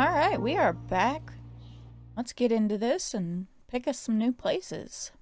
Alright, we are back. Let's get into this and pick us some new places.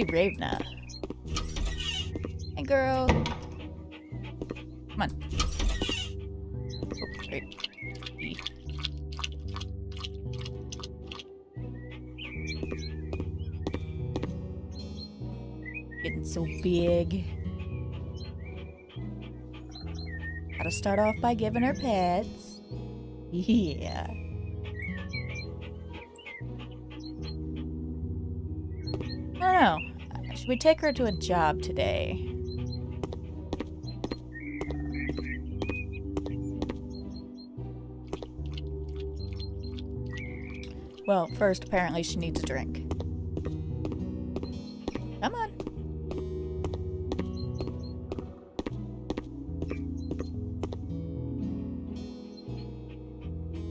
See Ravna. Hey, girl. Come on. Oh. Getting so big. Gotta start off by giving her pets. Yeah. We take her to a job today? Well, first, apparently she needs a drink. Come on.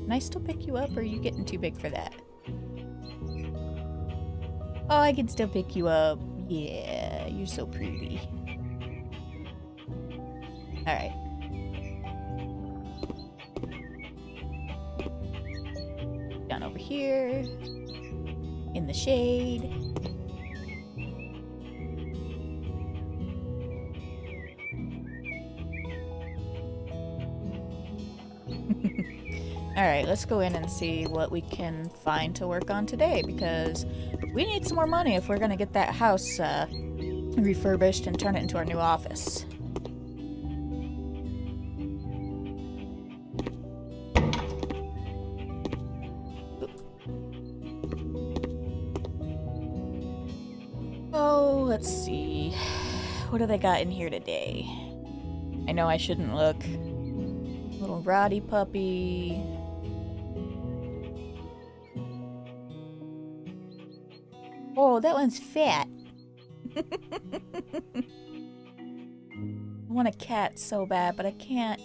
Can I still pick you up, or are you getting too big for that? Oh, I can still pick you up. Yeah, you're so pretty. Alright. Down over here. In the shade. Alright, let's go in and see what we can find to work on today because we need some more money if we're going to get that house uh, refurbished and turn it into our new office. Oh, let's see. What do they got in here today? I know I shouldn't look. Little Roddy puppy. Oh, that one's fat. I want a cat so bad, but I can't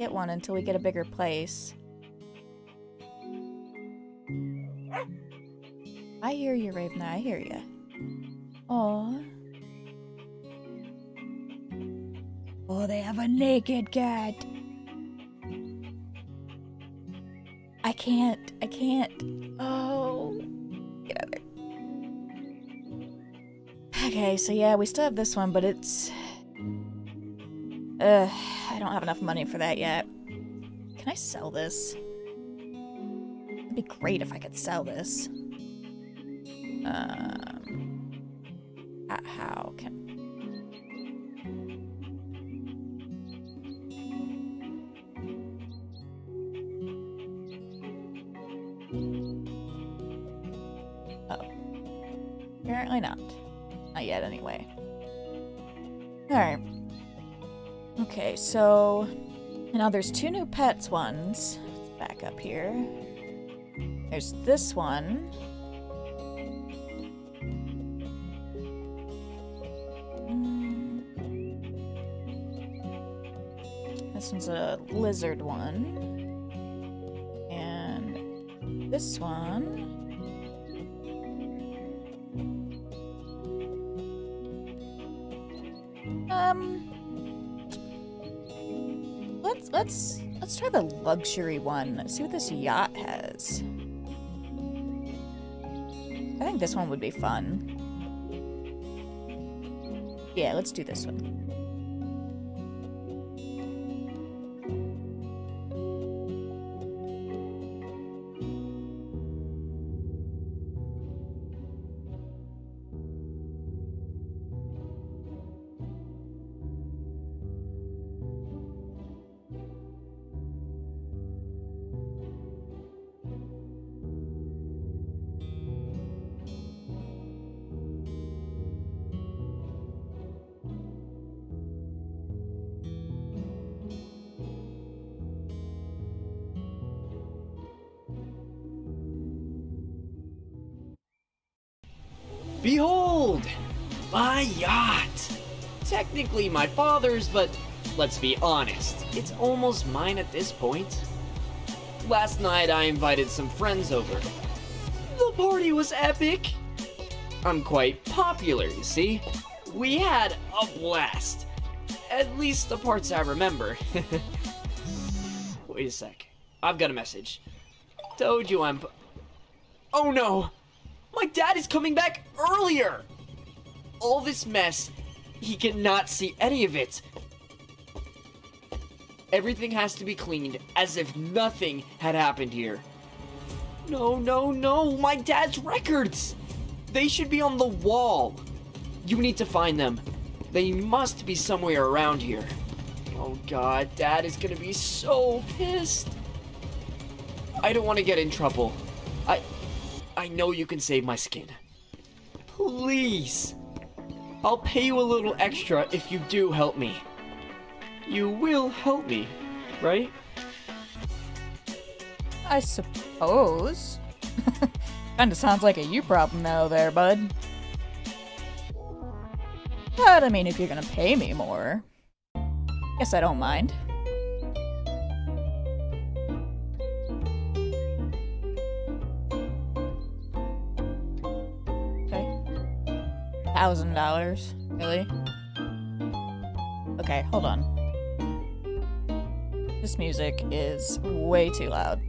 get one until we get a bigger place. I hear you, Ravna. I hear you. Oh. Oh, they have a naked cat. I can't. I can't. Oh. Okay, so yeah, we still have this one, but it's... Uh, I don't have enough money for that yet. Can I sell this? It'd be great if I could sell this. Um... uh, How can... Oh. Apparently not. Not yet, anyway. Alright. Okay, so... Now there's two new pets ones. Let's back up here. There's this one. Mm. This one's a lizard one. And this one... Um, let's let's let's try the luxury one. Let's see what this yacht has. I think this one would be fun. Yeah, let's do this one. Behold! My yacht! Technically my father's, but let's be honest, it's almost mine at this point. Last night I invited some friends over. The party was epic! I'm quite popular, you see. We had a blast. At least the parts I remember. Wait a sec. I've got a message. Told you I'm... Oh no! My dad is coming back earlier! All this mess, he cannot see any of it. Everything has to be cleaned as if nothing had happened here. No, no, no, my dad's records! They should be on the wall. You need to find them. They must be somewhere around here. Oh god, dad is gonna be so pissed. I don't want to get in trouble. I I know you can save my skin. Please. I'll pay you a little extra if you do help me. You will help me, right? I suppose. Kinda sounds like a you problem though there, bud. But I mean, if you're gonna pay me more, guess I don't mind. Thousand dollars? Really? Okay, hold on. This music is way too loud.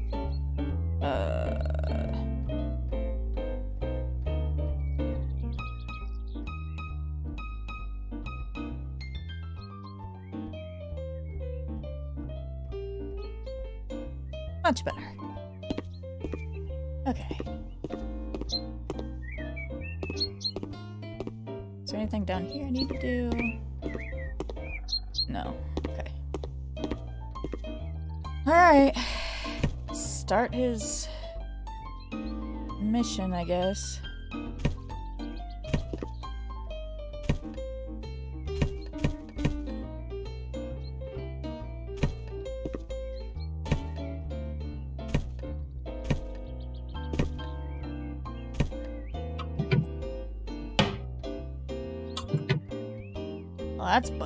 Uh... Much better. Okay. Anything down here I need to do? No. Okay. Alright. Start his mission, I guess.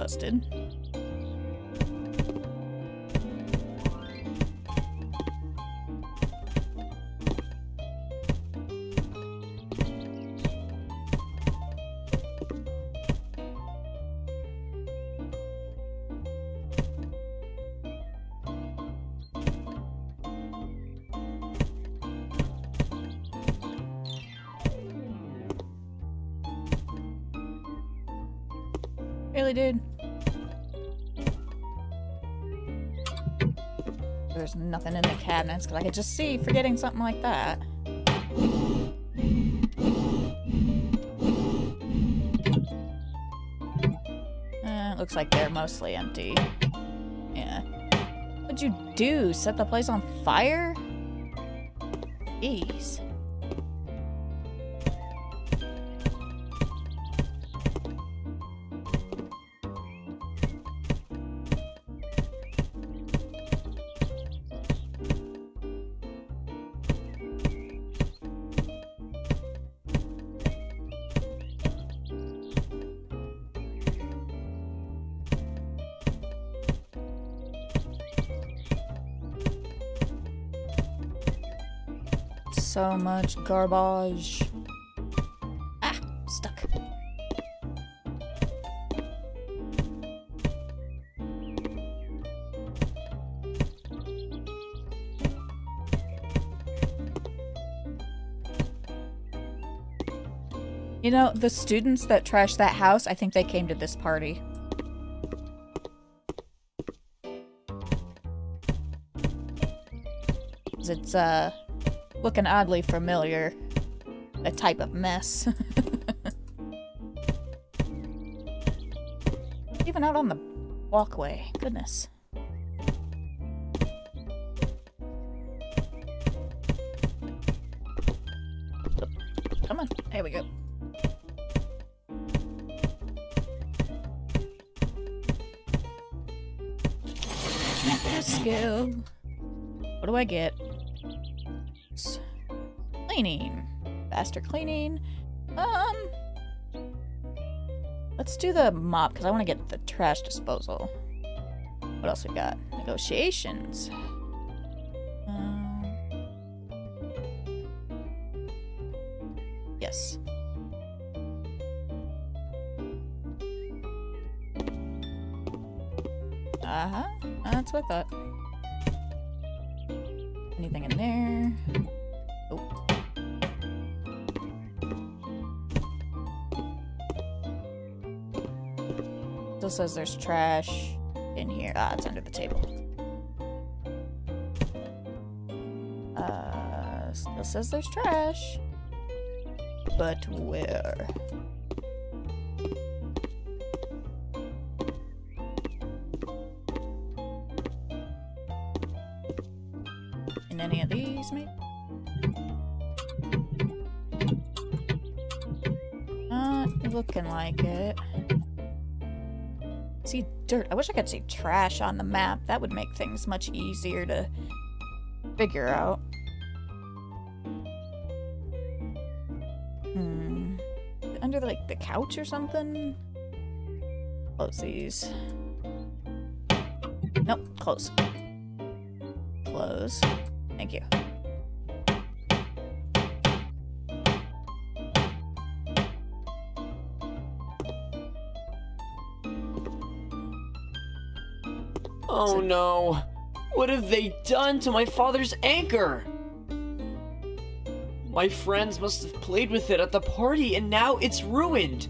Well, cabinets, because I could just see forgetting something like that. Uh, looks like they're mostly empty. Yeah. What'd you do? Set the place on fire? Jeez. So much garbage. Ah, stuck. You know, the students that trashed that house, I think they came to this party. It's, uh, looking oddly familiar. A type of mess. Even out on the walkway. Goodness. Come on. There we go. Skill. What do I get? Cleaning. Faster cleaning. Um, Let's do the mop because I want to get the trash disposal. What else we got? Negotiations. Um, yes. Uh huh. That's what I thought. Says there's trash in here. Ah, it's under the table. Uh, still says there's trash. But where? In any of these, maybe? Not looking like it. See dirt. I wish I could see trash on the map. That would make things much easier to figure out. Hmm. Under like the couch or something? Close these. Nope, close. Close. Thank you. Oh no. What have they done to my father's anchor? My friends must have played with it at the party and now it's ruined.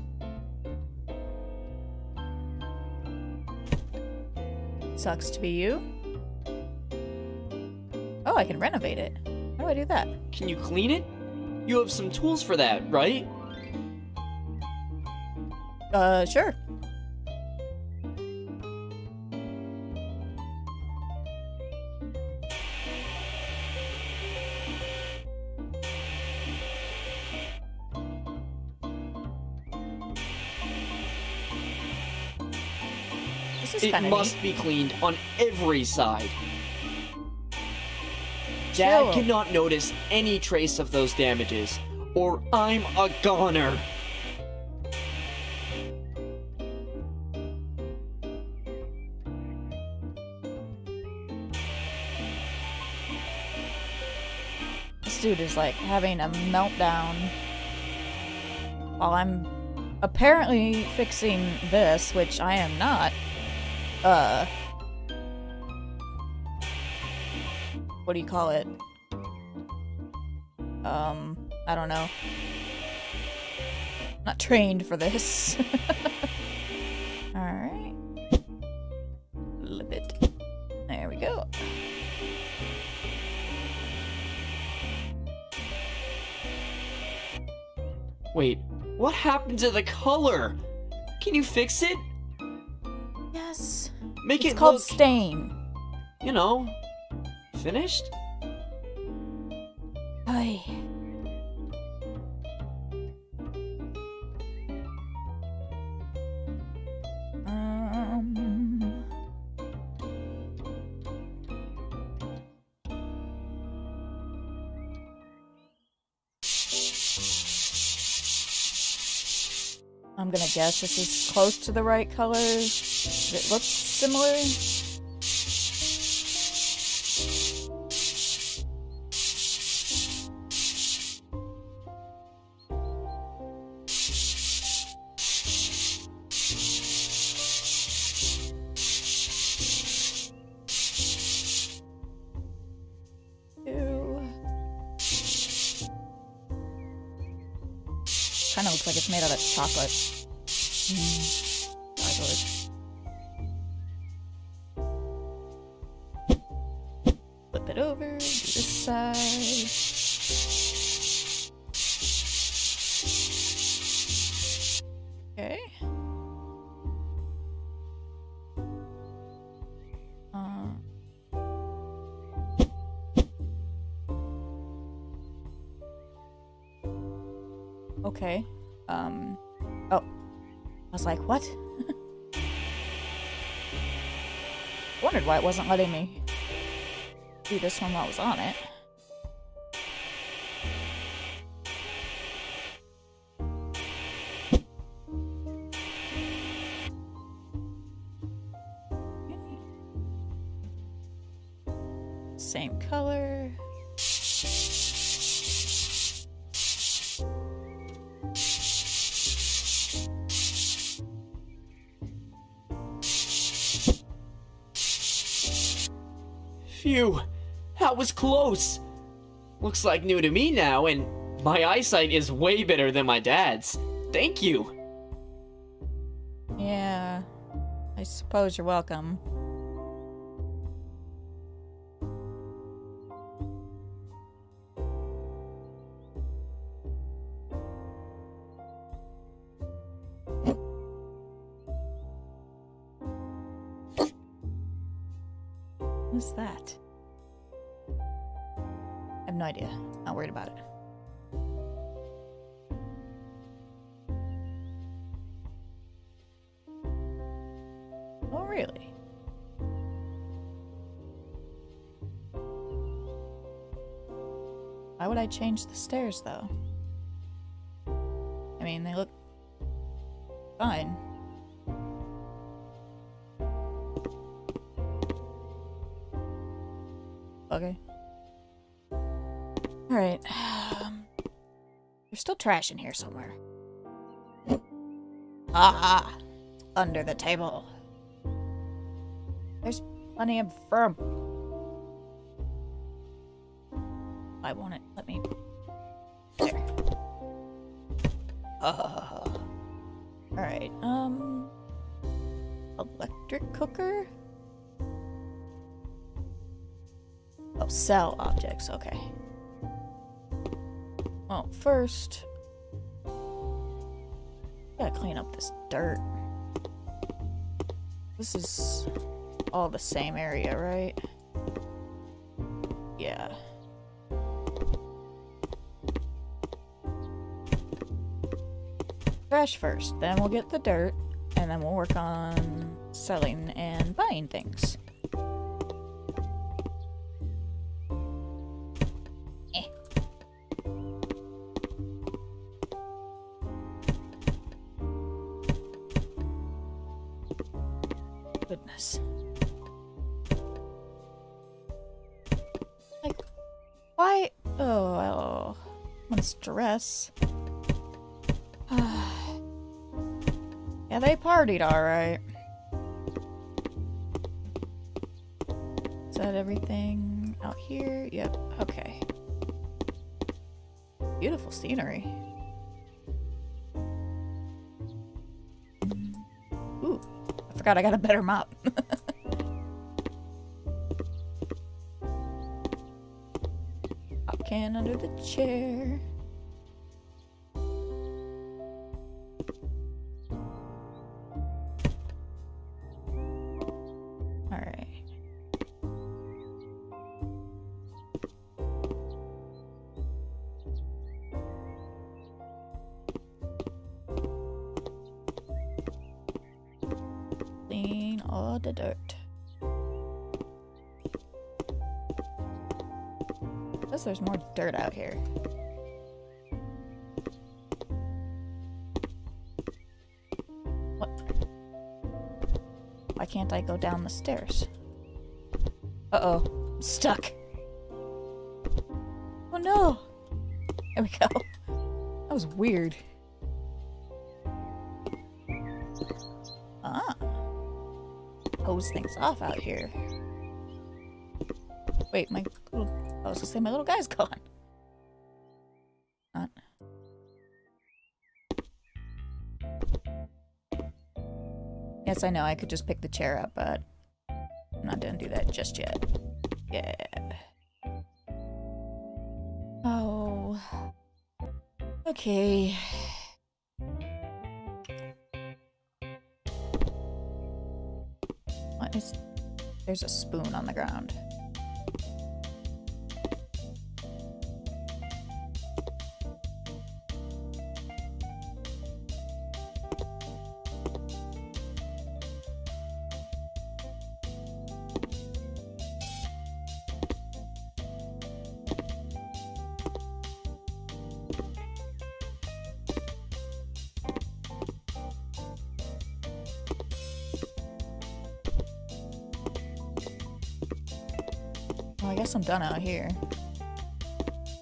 Sucks to be you. Oh, I can renovate it. How do I do that? Can you clean it? You have some tools for that, right? Uh, sure. It must be cleaned on every side. Dad Chill. cannot notice any trace of those damages, or I'm a goner. This dude is like having a meltdown while I'm apparently fixing this, which I am not. Uh. What do you call it? Um, I don't know. Not trained for this. Alright. Flip it. There we go. Wait, what happened to the color? Can you fix it? Make It's it called look, stain. you know, finished? Ay. Guess this is close to the right color. It look similar? Kind of looks like it's made out of chocolate. It over, do this side. Okay. Uh, okay. Um. Oh. I was like, what? Wondered why it wasn't letting me do this one while I was on it. Close. Looks like new to me now, and my eyesight is way better than my dad's. Thank you. Yeah, I suppose you're welcome. I change the stairs, though? I mean, they look fine. Okay. Alright. Um, there's still trash in here somewhere. Ah! Under the table. There's plenty of firm. Sell objects, okay. Well, first. Gotta clean up this dirt. This is all the same area, right? Yeah. Trash first, then we'll get the dirt, and then we'll work on selling and buying things. Stress. yeah, they partied alright. Is that everything out here? Yep, okay. Beautiful scenery. Ooh, I forgot I got a better mop. Pop can under the chair. There's more dirt out here. What? Why can't I go down the stairs? Uh-oh. Stuck. Oh no! There we go. That was weird. Ah. Hose things off out here. Wait, my little... Was gonna say my little guy's gone. Not. Yes, I know, I could just pick the chair up, but I'm not gonna do that just yet. Yeah. Oh. Okay. What is... There's a spoon on the ground. Well, I guess I'm done out here.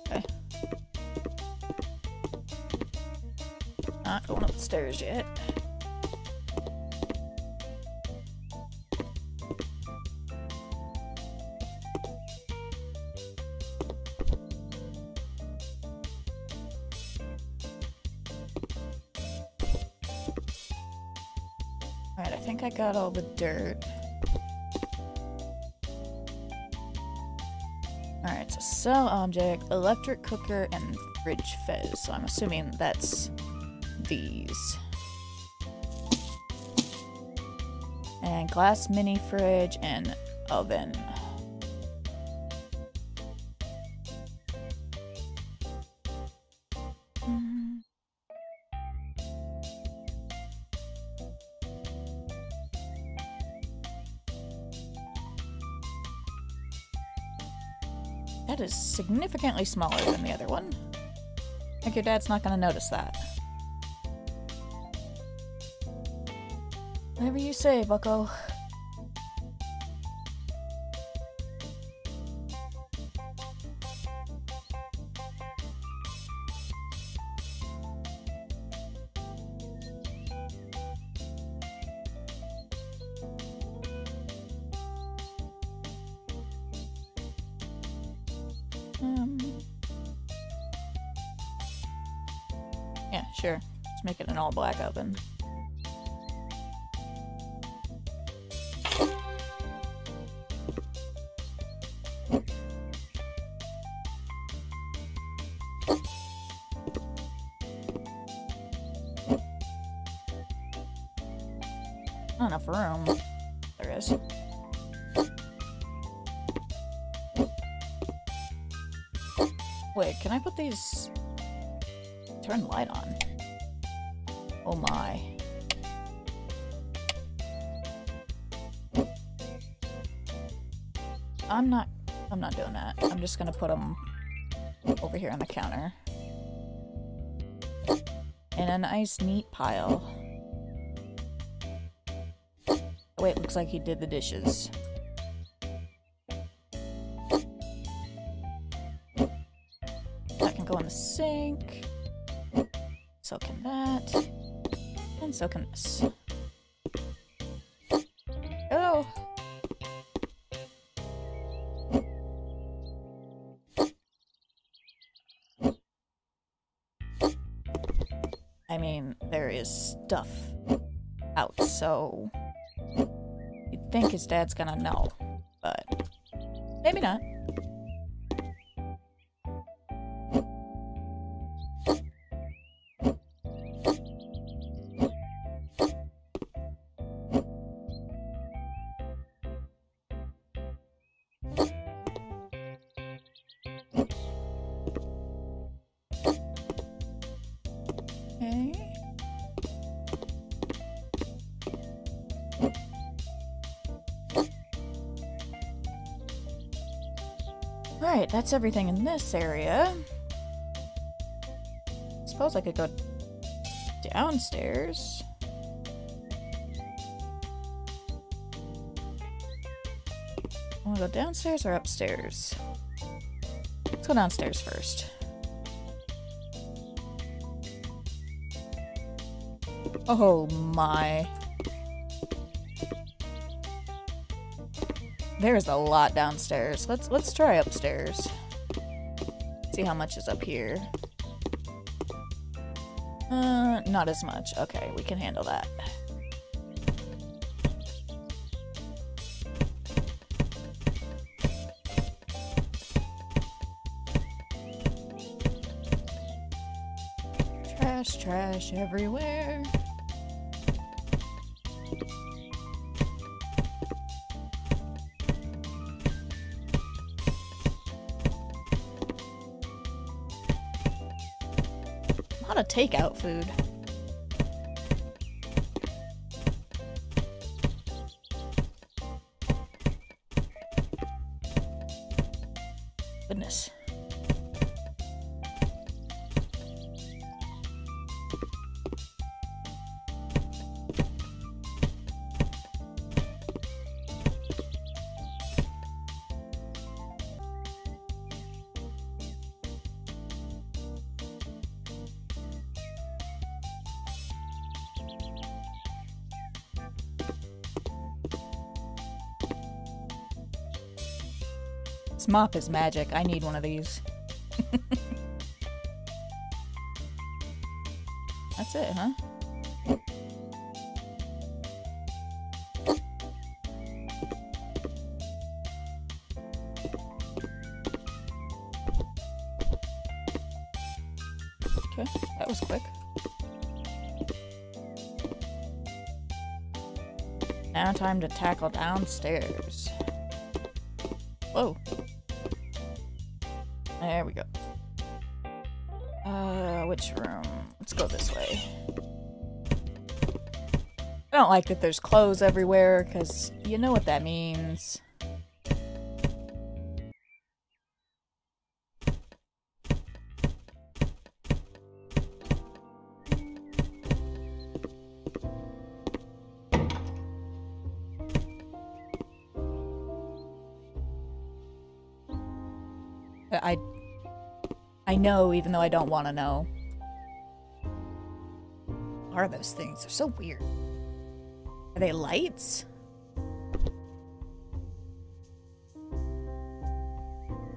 Okay. Not going up the stairs yet. Alright, I think I got all the dirt. Sell object, um, electric cooker, and fridge fez. So I'm assuming that's these. And glass mini fridge and oven. Significantly smaller than the other one. I think your dad's not gonna notice that. Whatever you say, bucko. Black oven. Not enough room. There is. Wait, can I put these... Turn light on. Oh my. I'm not... I'm not doing that. I'm just gonna put them over here on the counter. In a nice, neat pile. Wait, looks like he did the dishes. That can go in the sink. So can this. Hello! I mean, there is stuff out, so you'd think his dad's gonna know, but maybe not. That's everything in this area. Suppose I could go downstairs. Want to go downstairs or upstairs? Let's go downstairs first. Oh my. There's a lot downstairs. Let's let's try upstairs. See how much is up here. Uh, not as much. Okay, we can handle that. Trash, trash everywhere. Takeout food. Mop is magic. I need one of these. That's it, huh? Okay, that was quick. Now time to tackle downstairs. Whoa. There we go. Uh, which room? Let's go this way. I don't like that there's clothes everywhere, because you know what that means. Know even though I don't want to know. What are those things? They're so weird. Are they lights?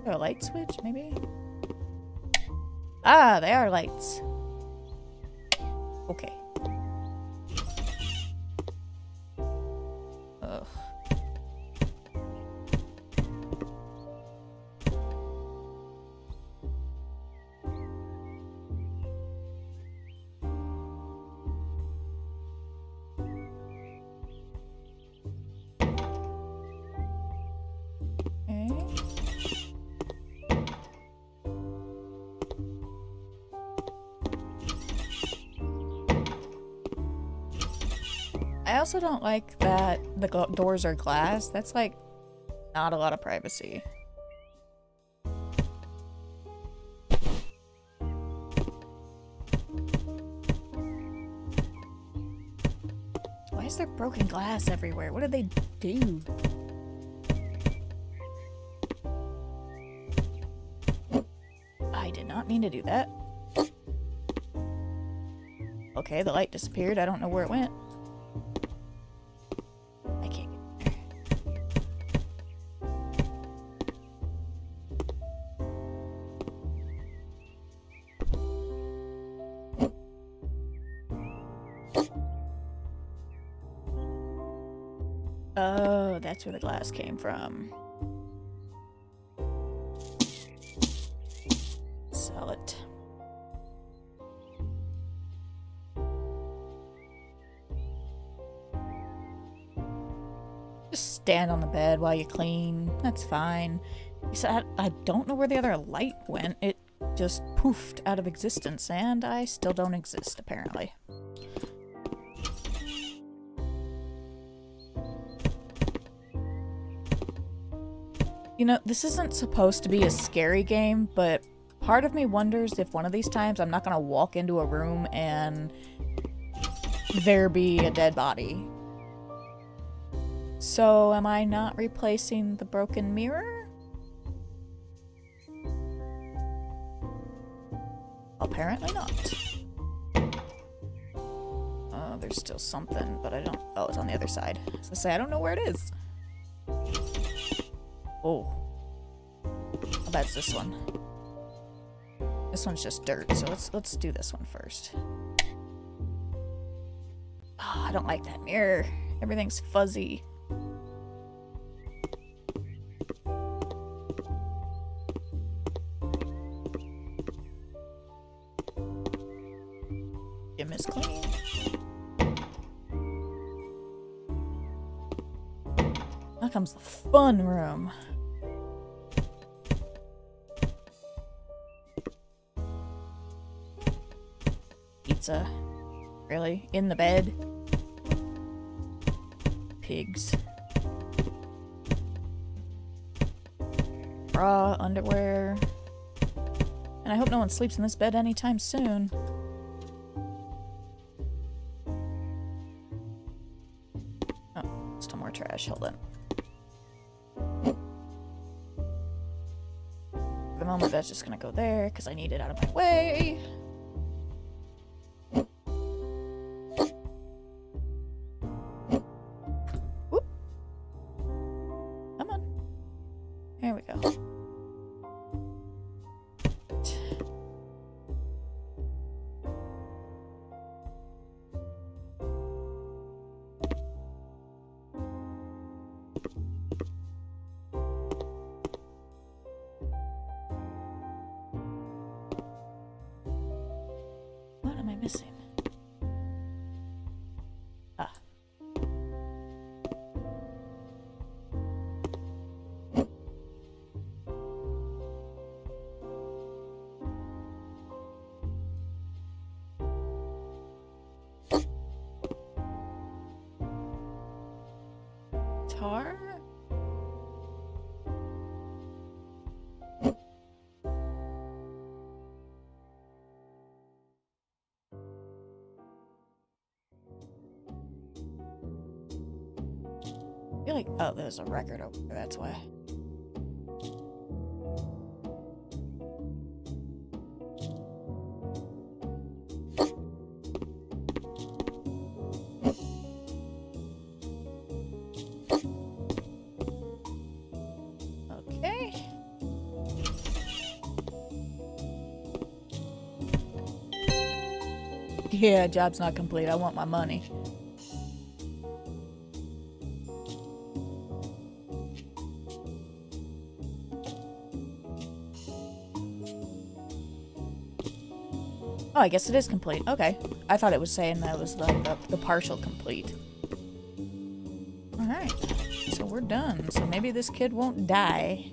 A light switch, maybe? Ah, they are lights. Okay. Also don't like that the doors are glass. That's like not a lot of privacy. Why is there broken glass everywhere? What did they do? I did not mean to do that. Okay, the light disappeared. I don't know where it went. Where the glass came from. Sell it. Just stand on the bed while you clean. That's fine. I, I don't know where the other light went. It just poofed out of existence, and I still don't exist, apparently. You know, this isn't supposed to be a scary game, but part of me wonders if one of these times I'm not gonna walk into a room and there be a dead body. So, am I not replacing the broken mirror? Apparently not. Oh, there's still something, but I don't. Oh, it's on the other side. So I say I don't know where it is. Oh. I bet this one. This one's just dirt, so let's let's do this one first. Oh, I don't like that mirror. Everything's fuzzy. Gym is clean. Now comes the fun room. Pizza. Uh, really? In the bed? Pigs. Bra, underwear. And I hope no one sleeps in this bed anytime soon. Oh, still more trash. Hold on. For the moment, that's just gonna go there because I need it out of my way. There's a record over there. That's why. Okay. Yeah, job's not complete. I want my money. Oh, I guess it is complete. Okay. I thought it was saying that was like the, the partial complete. Alright. So we're done. So maybe this kid won't die.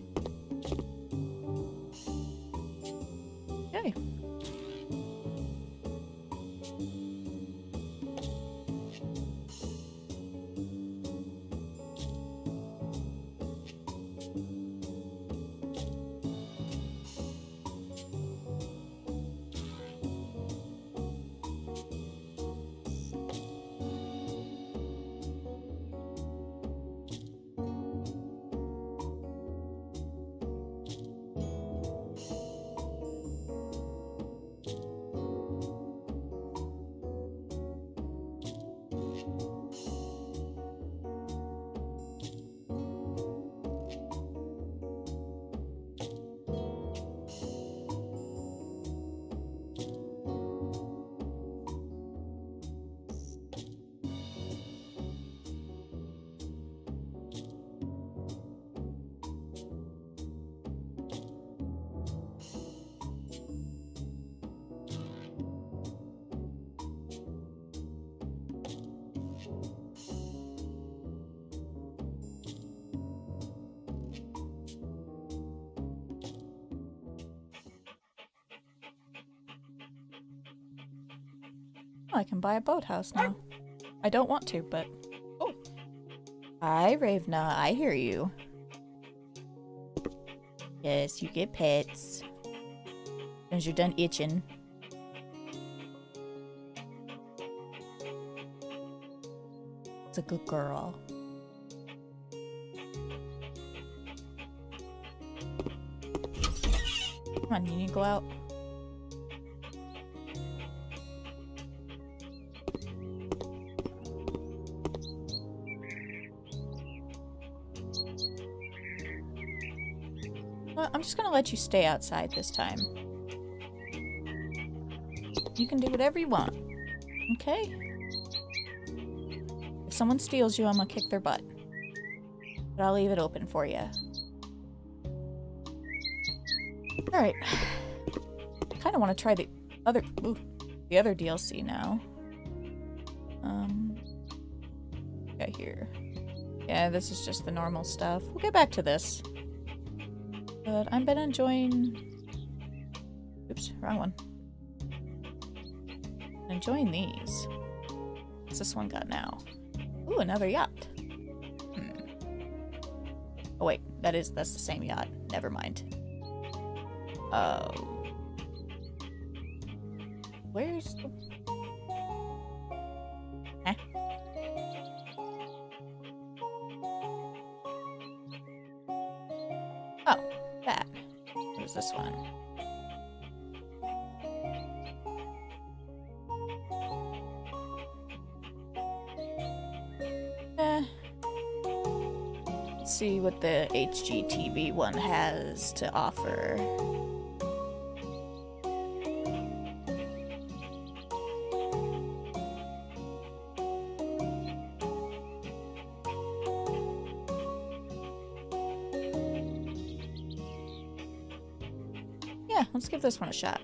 Oh, I can buy a boathouse now. I don't want to, but... Oh. Hi, Ravna. I hear you. Yes, you get pets. As you're done itching. It's a good girl. Come on, you need to go out. Just gonna let you stay outside this time. You can do whatever you want. Okay? If someone steals you, I'm gonna kick their butt. But I'll leave it open for you. Alright. Kinda wanna try the other ooh, the other DLC now. Um yeah, here. Yeah, this is just the normal stuff. We'll get back to this. But I've been enjoying... Oops, wrong one. Enjoying these. What's this one got now? Ooh, another yacht. Hmm. Oh wait, that is, that's the same yacht. Never mind. Oh. Where's the... Eh? Oh, that. Where's this one? Eh. Let's see what the HGTV one has to offer. This one a shot.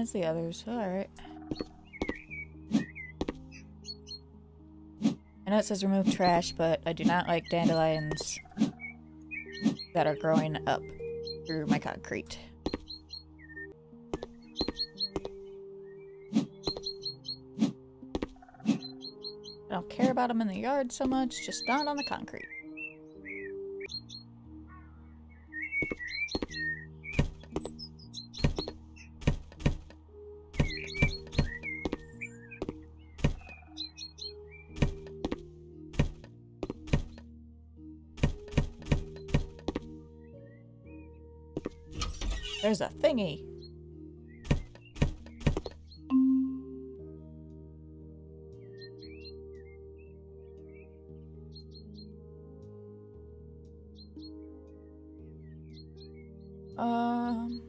As the others. Alright. I know it says remove trash, but I do not like dandelions that are growing up through my concrete. I don't care about them in the yard so much, just not on the concrete. There's a thingy. Um,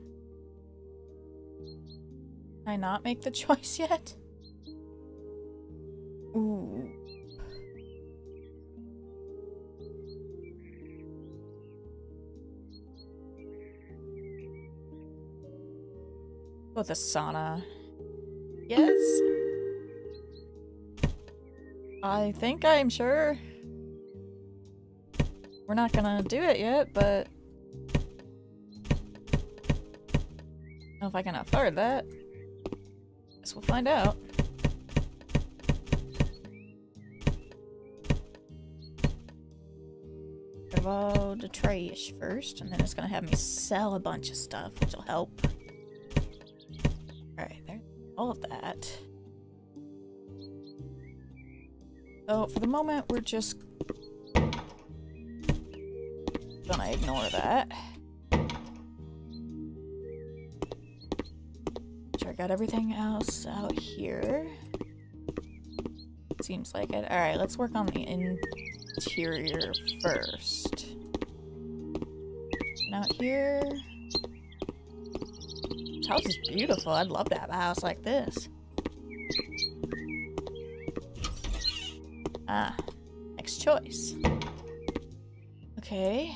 can I not make the choice yet? With a sauna. Yes. I think I'm sure. We're not gonna do it yet, but... I don't know if I can afford that. Guess we'll find out. Revolve the trash first, and then it's gonna have me sell a bunch of stuff, which will help. All of that. So, for the moment, we're just gonna ignore that. I got everything else out here. Seems like it. Alright, let's work on the interior first. Now here... House is beautiful. I'd love to have a house like this. Ah, next choice. Okay.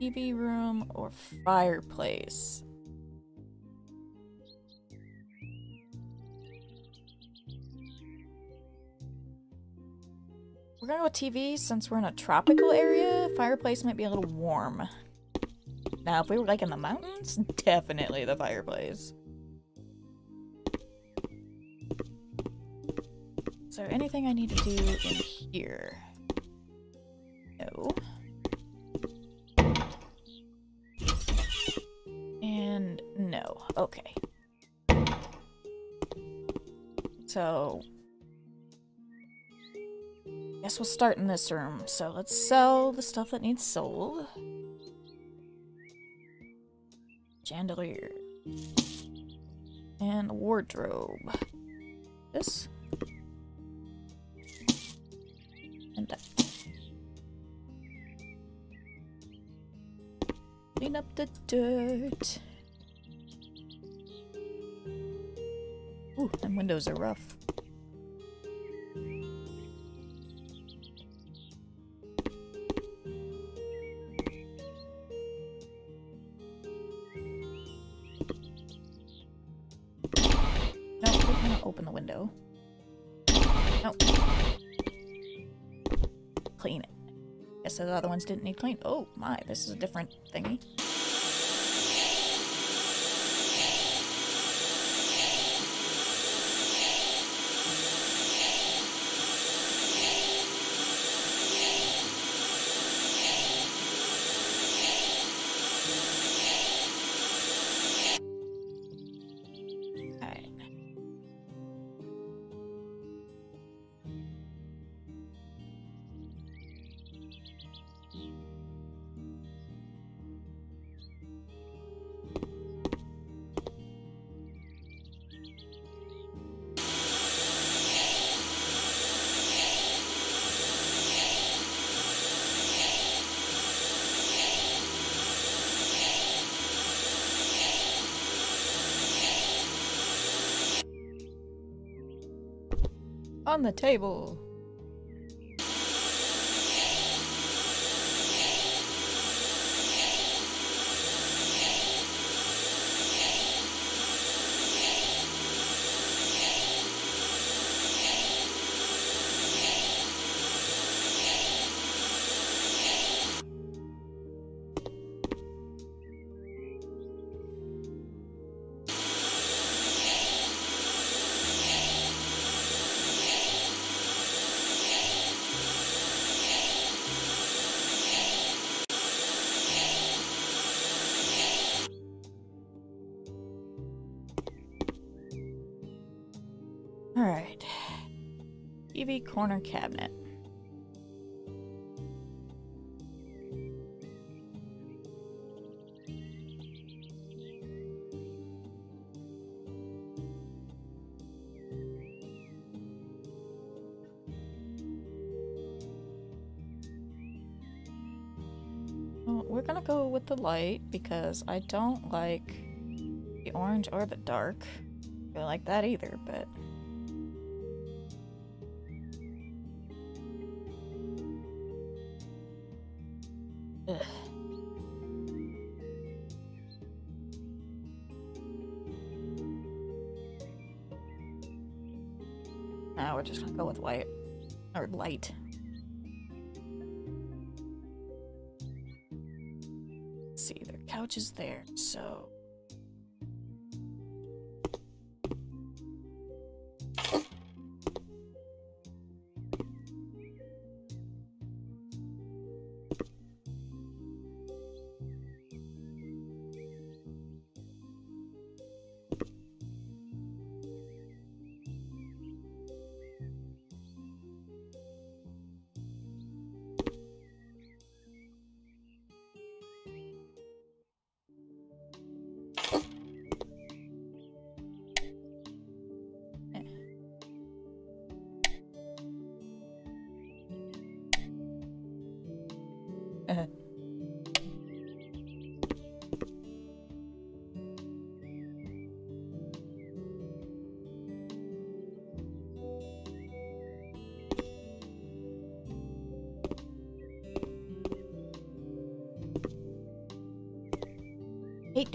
TV room or fireplace? We're gonna go TV since we're in a tropical area. Fireplace might be a little warm. Now, if we were like in the mountains, definitely the fireplace. Is there anything I need to do in here? No. And no. Okay. So... Guess we'll start in this room. So let's sell the stuff that needs sold. Chandelier. And wardrobe. This. And that. Clean up the dirt. Ooh, them windows are rough. Guess the other ones didn't need clean. Oh my, this is a different thingy. On the table. Corner cabinet. We're gonna go with the light because I don't like the orange or the dark. I don't like that either, but Now we're just gonna go with white. Or light. Let's see, their couch is there, so.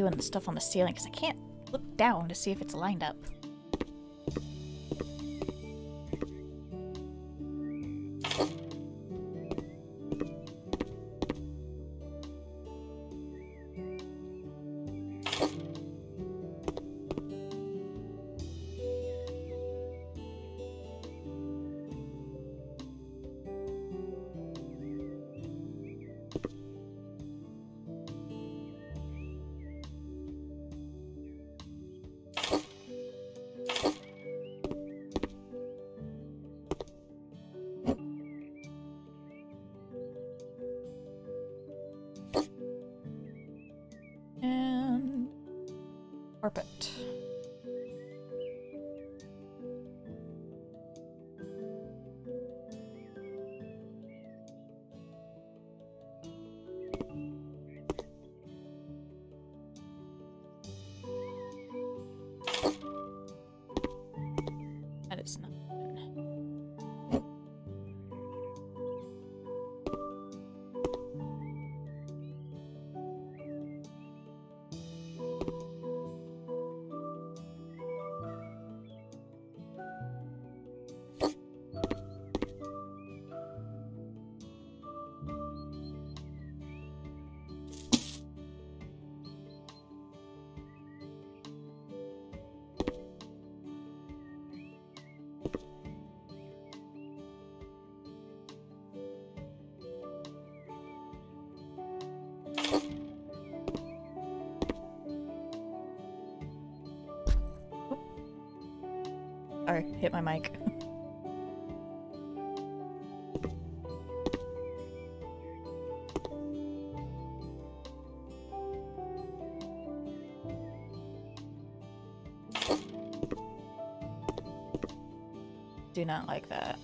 Doing the stuff on the ceiling because I can't look down to see if it's lined up. Carpet. Hit my mic. Do not like that.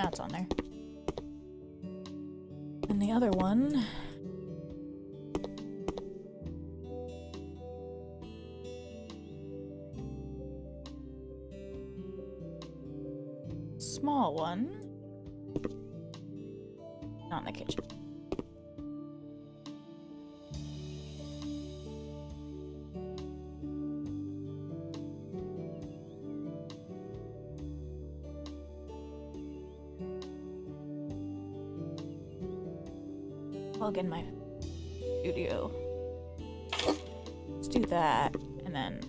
Now it's on there. And the other one... in my studio. Let's do that, and then...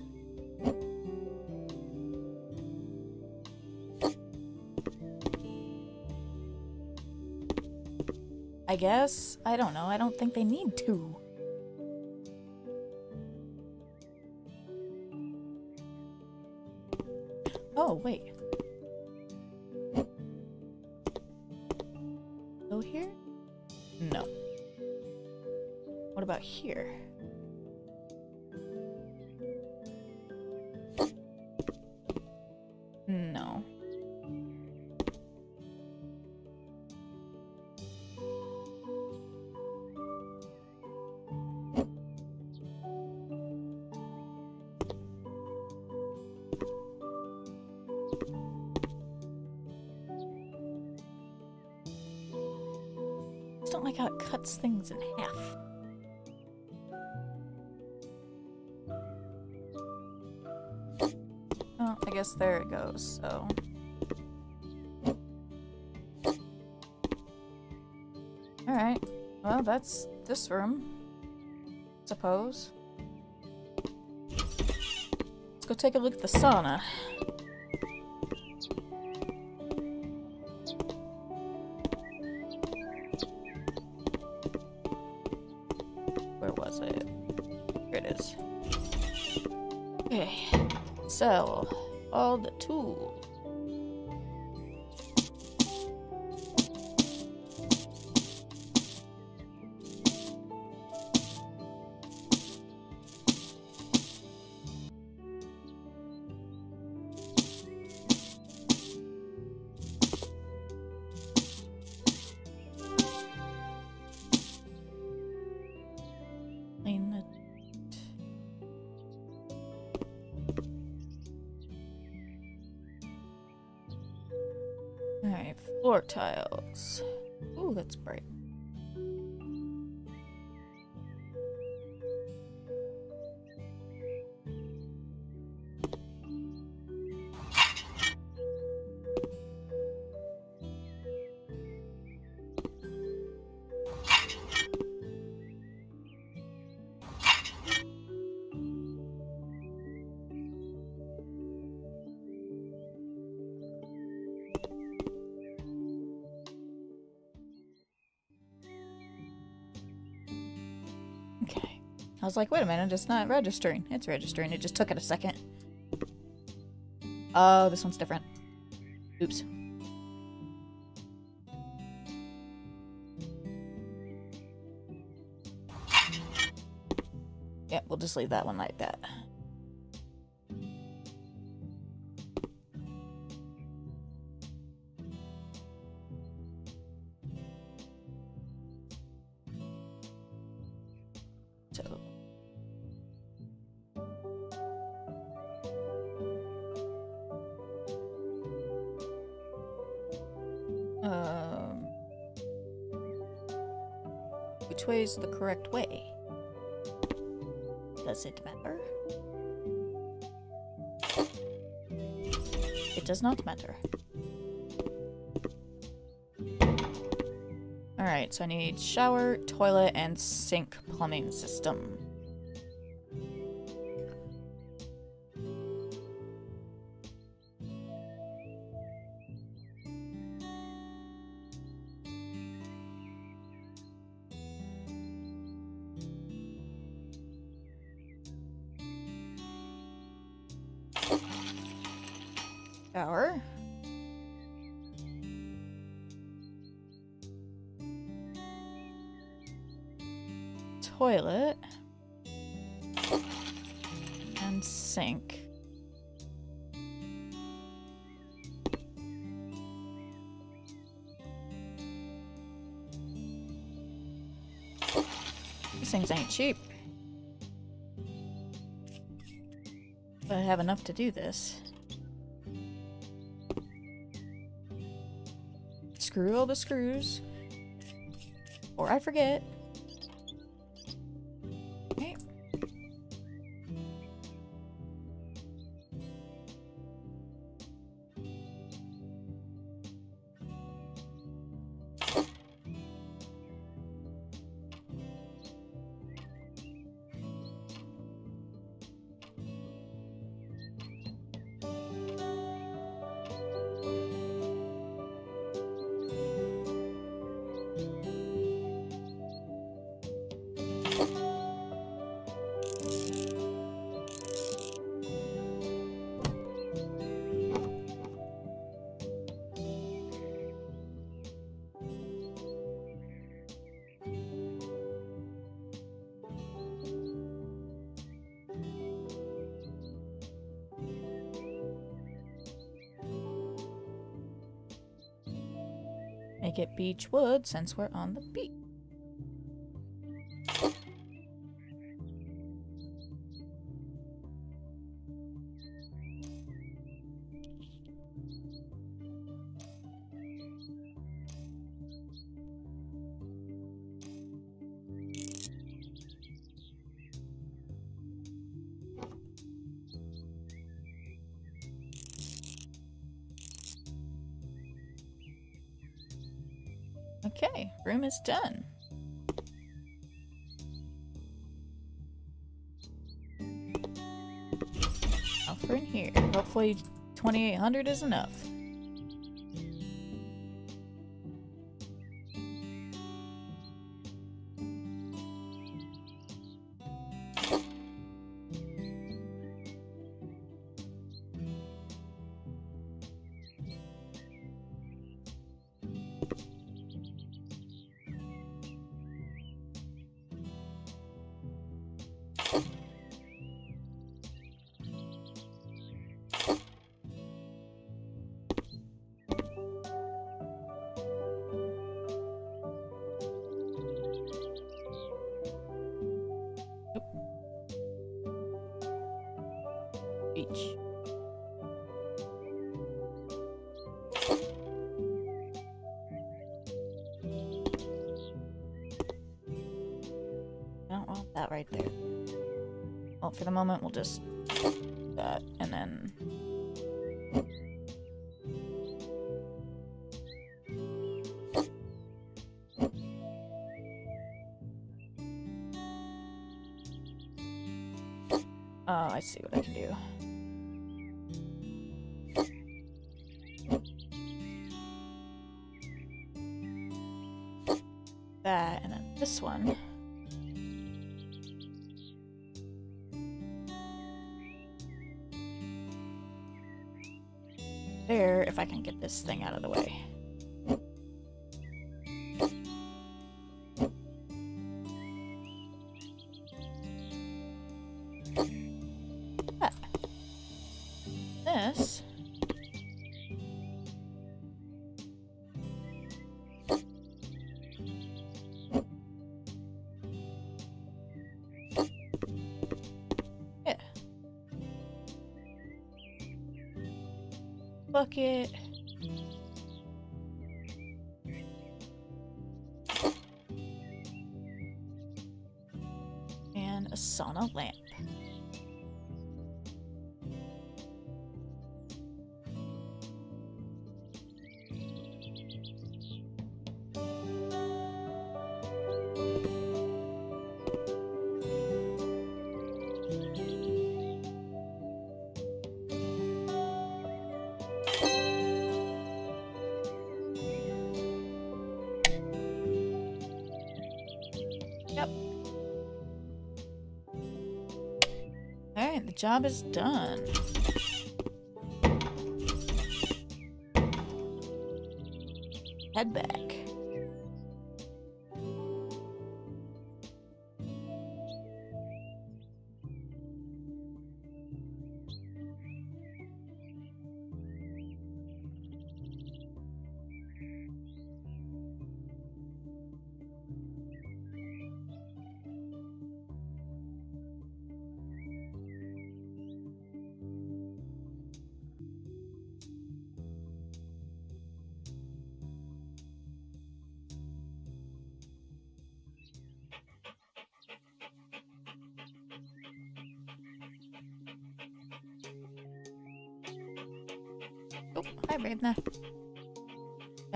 I guess? I don't know. I don't think they need to. Cuts things in half. Oh, I guess there it goes, so... Alright, well that's this room, suppose. Let's go take a look at the sauna. Sell all the I was like, wait a minute, it's not registering. It's registering. It just took it a second. Oh, this one's different. Oops. Yeah, we'll just leave that one like that. Correct way? Does it matter? It does not matter. Alright, so I need shower, toilet, and sink plumbing system. sink. These things ain't cheap. But I have enough to do this. Screw all the screws. Or I forget. Beech wood since we're on the beach. Okay, room is done. Offer in here. Hopefully 2800 is enough. The moment, we'll just that and then. Oh, I see what I can do. This thing out of the way. Ah. This. Yeah. Bucket. A job is done. Head back.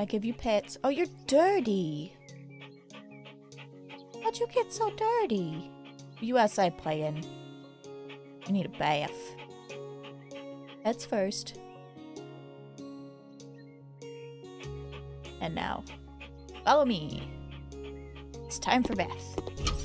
I give you pets. Oh, you're dirty. How'd you get so dirty? You outside playing. You need a bath. Pets first. And now, follow me. It's time for bath.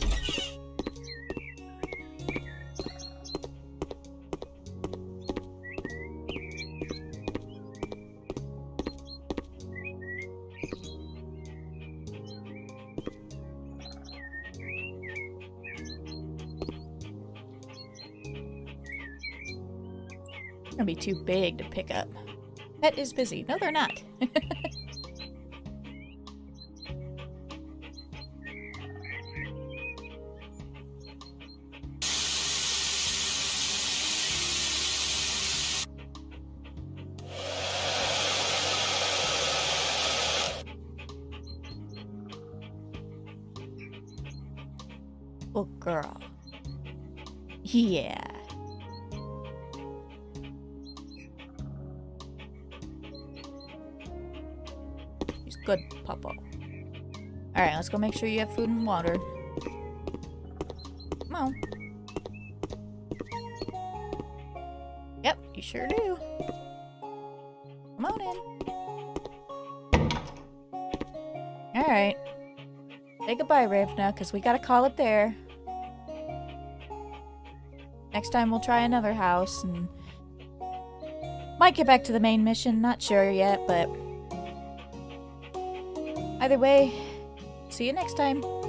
Too big to pick up. Pet is busy. No, they're not. Go make sure you have food and water. Come on. Yep, you sure do. Come on in. Alright. Say goodbye, Ravna, because we gotta call it there. Next time we'll try another house and might get back to the main mission, not sure yet, but either way, see you next time.